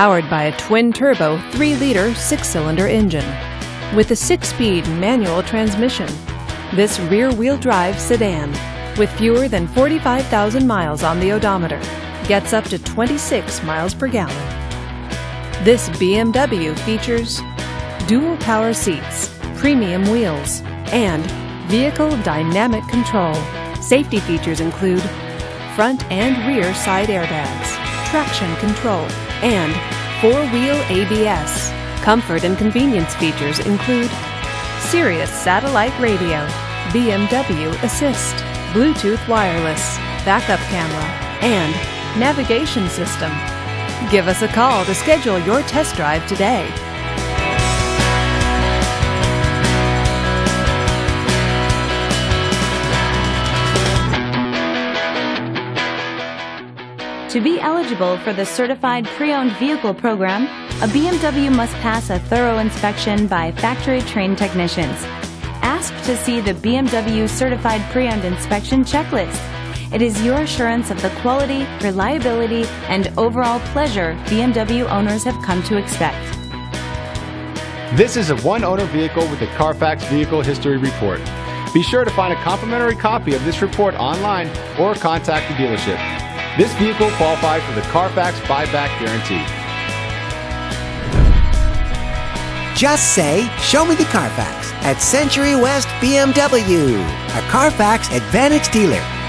Powered by a twin turbo 3 liter 6 cylinder engine. With a 6 speed manual transmission. This rear wheel drive sedan, with fewer than 45,000 miles on the odometer, gets up to 26 miles per gallon. This BMW features dual power seats, premium wheels, and vehicle dynamic control. Safety features include front and rear side airbags, traction control, and four-wheel ABS. Comfort and convenience features include Sirius satellite radio, BMW Assist, Bluetooth wireless, backup camera, and navigation system. Give us a call to schedule your test drive today. To be eligible for the Certified Pre-Owned Vehicle Program, a BMW must pass a thorough inspection by factory-trained technicians. Ask to see the BMW Certified Pre-Owned Inspection Checklist. It is your assurance of the quality, reliability, and overall pleasure BMW owners have come to expect. This is a one owner vehicle with a Carfax Vehicle History Report. Be sure to find a complimentary copy of this report online or contact the dealership. This vehicle qualifies for the Carfax buyback guarantee. Just say, Show me the Carfax at Century West BMW, a Carfax Advantage dealer.